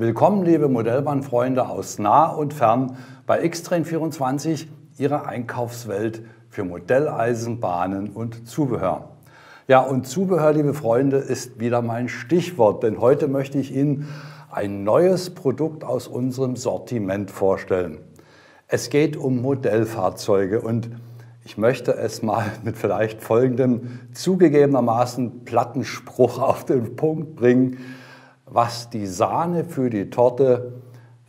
Willkommen, liebe Modellbahnfreunde aus nah und fern bei Xtrain24, Ihrer Einkaufswelt für Modelleisenbahnen und Zubehör. Ja, und Zubehör, liebe Freunde, ist wieder mein Stichwort, denn heute möchte ich Ihnen ein neues Produkt aus unserem Sortiment vorstellen. Es geht um Modellfahrzeuge und ich möchte es mal mit vielleicht folgendem zugegebenermaßen Plattenspruch auf den Punkt bringen. Was die Sahne für die Torte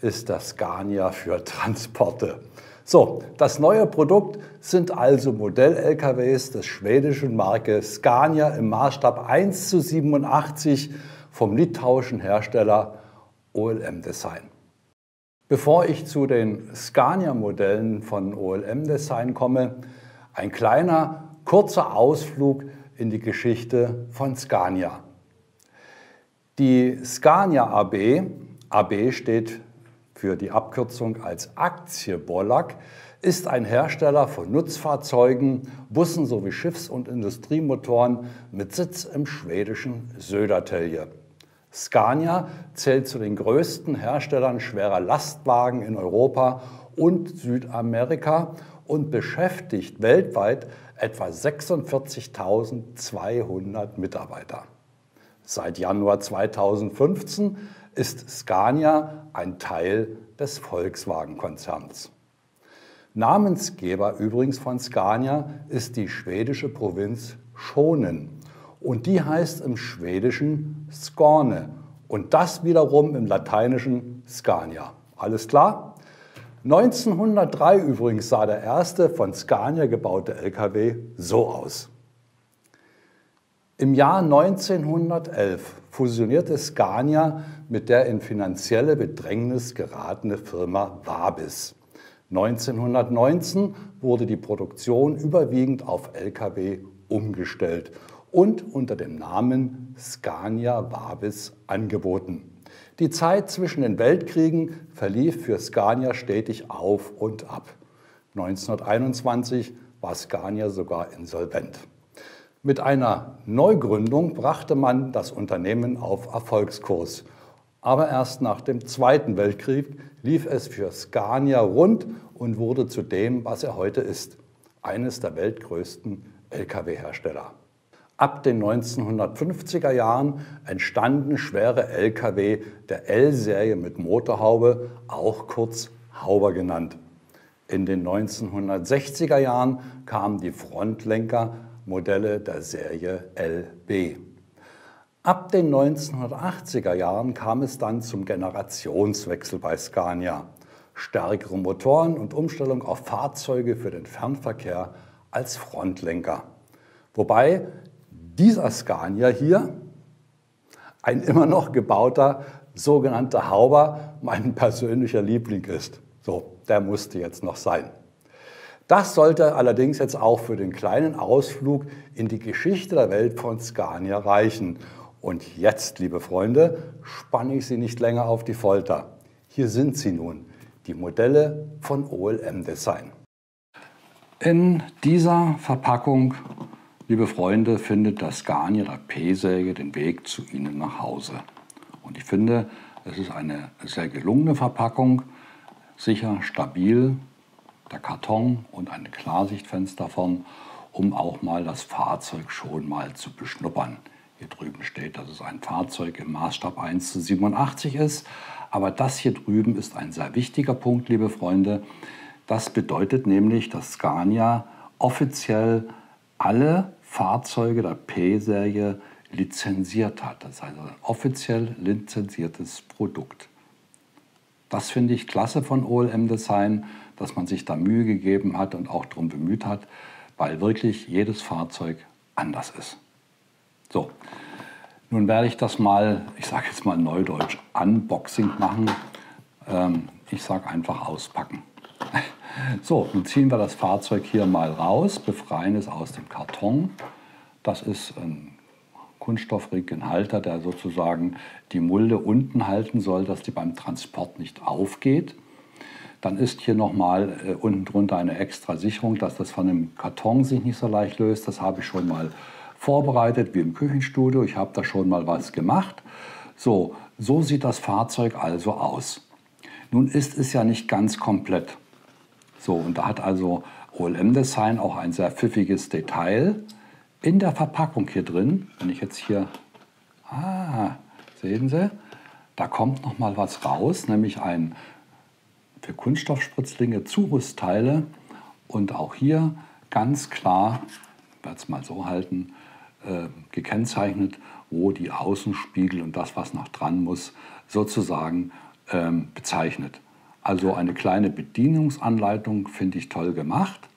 ist das Scania für Transporte. So, das neue Produkt sind also Modell-LKWs des schwedischen Marke Scania im Maßstab 1 zu 87 vom litauischen Hersteller OLM Design. Bevor ich zu den Scania-Modellen von OLM Design komme, ein kleiner, kurzer Ausflug in die Geschichte von Scania. Die Scania AB, AB steht für die Abkürzung als Aktie Bollack, ist ein Hersteller von Nutzfahrzeugen, Bussen sowie Schiffs- und Industriemotoren mit Sitz im schwedischen Södertälje. Scania zählt zu den größten Herstellern schwerer Lastwagen in Europa und Südamerika und beschäftigt weltweit etwa 46.200 Mitarbeiter. Seit Januar 2015 ist Scania ein Teil des Volkswagen-Konzerns. Namensgeber übrigens von Scania ist die schwedische Provinz Schonen und die heißt im Schwedischen Skåne und das wiederum im Lateinischen Scania. Alles klar? 1903 übrigens sah der erste von Scania gebaute LKW so aus. Im Jahr 1911 fusionierte Scania mit der in finanzielle Bedrängnis geratene Firma Wabis. 1919 wurde die Produktion überwiegend auf Lkw umgestellt und unter dem Namen Scania Wabis angeboten. Die Zeit zwischen den Weltkriegen verlief für Scania stetig auf und ab. 1921 war Scania sogar insolvent. Mit einer Neugründung brachte man das Unternehmen auf Erfolgskurs. Aber erst nach dem Zweiten Weltkrieg lief es für Scania rund und wurde zu dem, was er heute ist, eines der weltgrößten Lkw-Hersteller. Ab den 1950er Jahren entstanden schwere Lkw der L-Serie mit Motorhaube, auch kurz Hauber genannt. In den 1960er Jahren kamen die Frontlenker Modelle der Serie LB. Ab den 1980er Jahren kam es dann zum Generationswechsel bei Scania. Stärkere Motoren und Umstellung auf Fahrzeuge für den Fernverkehr als Frontlenker. Wobei dieser Scania hier ein immer noch gebauter sogenannter Hauber mein persönlicher Liebling ist. So, der musste jetzt noch sein. Das sollte allerdings jetzt auch für den kleinen Ausflug in die Geschichte der Welt von Scania reichen. Und jetzt, liebe Freunde, spanne ich Sie nicht länger auf die Folter. Hier sind sie nun, die Modelle von OLM Design. In dieser Verpackung, liebe Freunde, findet das Scania der P-Säge den Weg zu Ihnen nach Hause. Und ich finde, es ist eine sehr gelungene Verpackung, sicher, stabil, der Karton und ein Klarsichtfenster vorn, um auch mal das Fahrzeug schon mal zu beschnuppern. Hier drüben steht, dass es ein Fahrzeug im Maßstab 1 zu 87 ist. Aber das hier drüben ist ein sehr wichtiger Punkt, liebe Freunde. Das bedeutet nämlich, dass Scania offiziell alle Fahrzeuge der P-Serie lizenziert hat. Das heißt ein offiziell lizenziertes Produkt. Das finde ich klasse von OLM Design dass man sich da Mühe gegeben hat und auch darum bemüht hat, weil wirklich jedes Fahrzeug anders ist. So, nun werde ich das mal, ich sage jetzt mal neudeutsch, Unboxing machen. Ähm, ich sage einfach auspacken. So, nun ziehen wir das Fahrzeug hier mal raus, befreien es aus dem Karton. Das ist ein Kunststoffregenhalter, der sozusagen die Mulde unten halten soll, dass die beim Transport nicht aufgeht. Dann ist hier nochmal äh, unten drunter eine extra Sicherung, dass das von dem Karton sich nicht so leicht löst. Das habe ich schon mal vorbereitet, wie im Küchenstudio. Ich habe da schon mal was gemacht. So, so sieht das Fahrzeug also aus. Nun ist es ja nicht ganz komplett. So, und da hat also OLM Design auch ein sehr pfiffiges Detail in der Verpackung hier drin. Wenn ich jetzt hier, ah, sehen Sie, da kommt noch mal was raus, nämlich ein für Kunststoffspritzlinge Zurüstteile und auch hier ganz klar, ich werde es mal so halten, äh, gekennzeichnet, wo die Außenspiegel und das, was noch dran muss, sozusagen ähm, bezeichnet. Also eine kleine Bedienungsanleitung finde ich toll gemacht.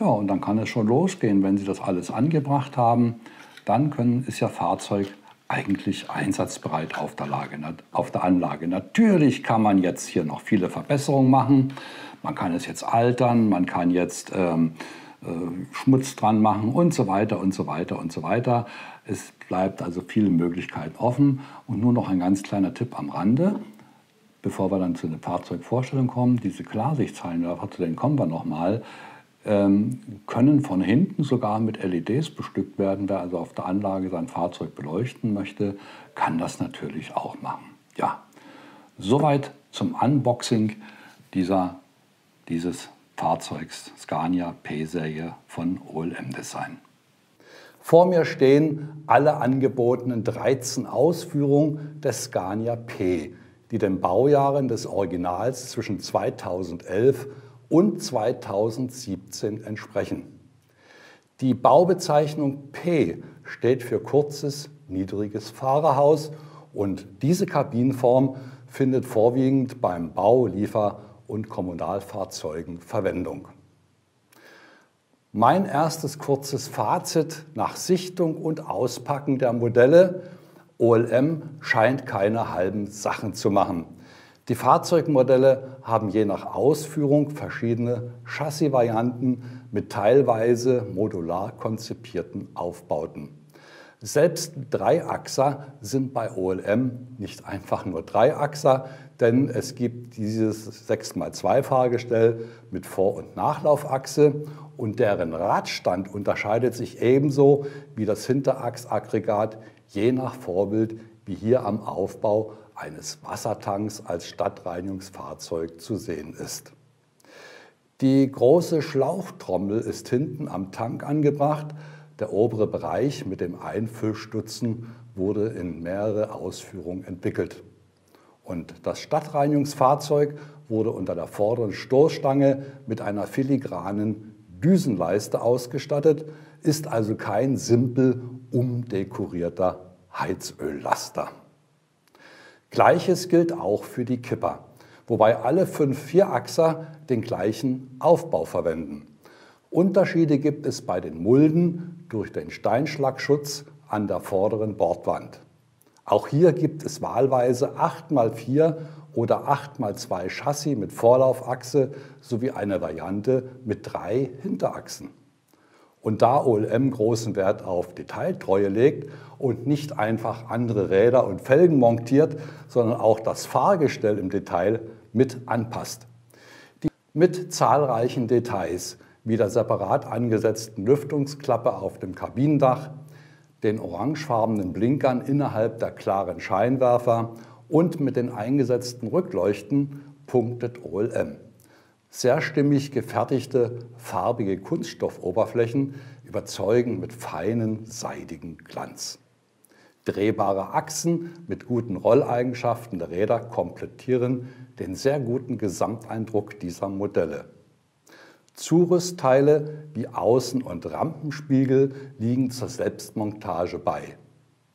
Ja, und dann kann es schon losgehen. Wenn Sie das alles angebracht haben, dann können, ist Ihr Fahrzeug eigentlich einsatzbereit auf der, Lage, auf der Anlage. Natürlich kann man jetzt hier noch viele Verbesserungen machen. Man kann es jetzt altern, man kann jetzt ähm, äh, Schmutz dran machen und so weiter und so weiter und so weiter. Es bleibt also viele Möglichkeiten offen. Und nur noch ein ganz kleiner Tipp am Rande bevor wir dann zu einer Fahrzeugvorstellung kommen, diese Klarsichtscheinwerfer, zu denen kommen wir nochmal, ähm, können von hinten sogar mit LEDs bestückt werden. Wer also auf der Anlage sein Fahrzeug beleuchten möchte, kann das natürlich auch machen. Ja, soweit zum Unboxing dieser, dieses Fahrzeugs Scania P-Serie von OLM Design. Vor mir stehen alle angebotenen 13 Ausführungen des Scania P die den Baujahren des Originals zwischen 2011 und 2017 entsprechen. Die Baubezeichnung P steht für kurzes, niedriges Fahrerhaus und diese Kabinenform findet vorwiegend beim Bau, Liefer- und Kommunalfahrzeugen Verwendung. Mein erstes kurzes Fazit nach Sichtung und Auspacken der Modelle OLM scheint keine halben Sachen zu machen. Die Fahrzeugmodelle haben je nach Ausführung verschiedene Chassisvarianten mit teilweise modular konzipierten Aufbauten. Selbst Dreiachser sind bei OLM nicht einfach nur Dreiachser, denn es gibt dieses 6x2-Fahrgestell mit Vor- und Nachlaufachse und deren Radstand unterscheidet sich ebenso wie das Hinterachsaggregat je nach Vorbild wie hier am Aufbau eines Wassertanks als Stadtreinigungsfahrzeug zu sehen ist. Die große Schlauchtrommel ist hinten am Tank angebracht. Der obere Bereich mit dem Einfüllstutzen wurde in mehrere Ausführungen entwickelt. Und das Stadtreinigungsfahrzeug wurde unter der vorderen Stoßstange mit einer filigranen Düsenleiste ausgestattet, ist also kein simpel umdekorierter Heizöllaster. Gleiches gilt auch für die Kipper, wobei alle fünf Vierachser den gleichen Aufbau verwenden. Unterschiede gibt es bei den Mulden durch den Steinschlagschutz an der vorderen Bordwand. Auch hier gibt es wahlweise 8x4 oder 8x2 Chassis mit Vorlaufachse sowie eine Variante mit drei Hinterachsen. Und da OLM großen Wert auf Detailtreue legt und nicht einfach andere Räder und Felgen montiert, sondern auch das Fahrgestell im Detail mit anpasst. Die mit zahlreichen Details, wie der separat angesetzten Lüftungsklappe auf dem Kabinendach, den orangefarbenen Blinkern innerhalb der klaren Scheinwerfer und mit den eingesetzten Rückleuchten punktet OLM sehr stimmig gefertigte farbige Kunststoffoberflächen überzeugen mit feinen, seidigen Glanz. Drehbare Achsen mit guten Rolleigenschaften der Räder komplettieren den sehr guten Gesamteindruck dieser Modelle. Zurüstteile wie Außen- und Rampenspiegel liegen zur Selbstmontage bei.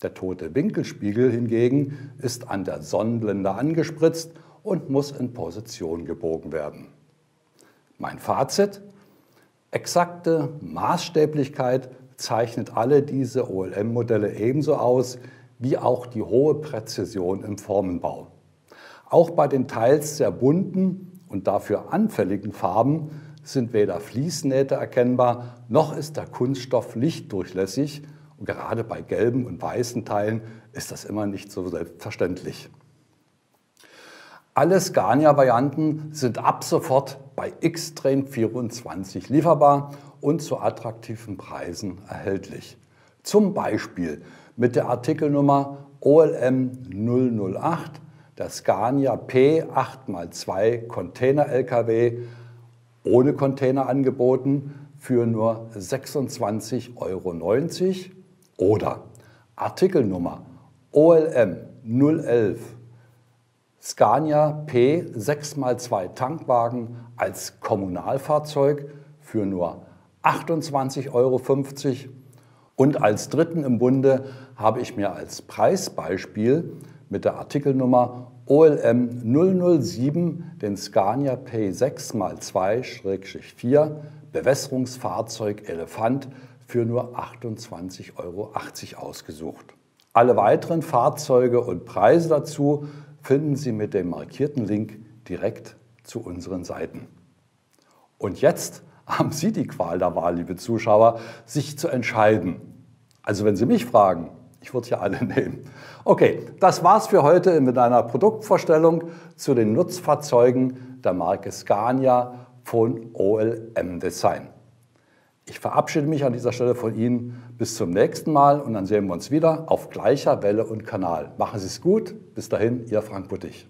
Der tote Winkelspiegel hingegen ist an der Sonnenblende angespritzt und muss in Position gebogen werden. Mein Fazit, exakte Maßstäblichkeit zeichnet alle diese OLM-Modelle ebenso aus wie auch die hohe Präzision im Formenbau. Auch bei den teils sehr bunten und dafür anfälligen Farben sind weder Fließnähte erkennbar, noch ist der Kunststoff lichtdurchlässig. Und gerade bei gelben und weißen Teilen ist das immer nicht so selbstverständlich. Alle Scania-Varianten sind ab sofort bei Xtrain 24 lieferbar und zu attraktiven Preisen erhältlich. Zum Beispiel mit der Artikelnummer OLM 008, der Scania P8x2 Container-LKW ohne Container angeboten für nur 26,90 Euro oder Artikelnummer OLM 011 Scania P 6x2 Tankwagen als Kommunalfahrzeug für nur 28,50 Euro. Und als dritten im Bunde habe ich mir als Preisbeispiel mit der Artikelnummer OLM 007 den Scania P 6x2-4 Bewässerungsfahrzeug Elefant für nur 28,80 Euro ausgesucht. Alle weiteren Fahrzeuge und Preise dazu finden Sie mit dem markierten Link direkt zu unseren Seiten. Und jetzt haben Sie die Qual der Wahl, liebe Zuschauer, sich zu entscheiden. Also wenn Sie mich fragen, ich würde ja alle nehmen. Okay, das war's für heute mit einer Produktvorstellung zu den Nutzfahrzeugen der Marke Scania von OLM Design. Ich verabschiede mich an dieser Stelle von Ihnen. Bis zum nächsten Mal und dann sehen wir uns wieder auf gleicher Welle und Kanal. Machen Sie es gut. Bis dahin, Ihr Frank Buttig.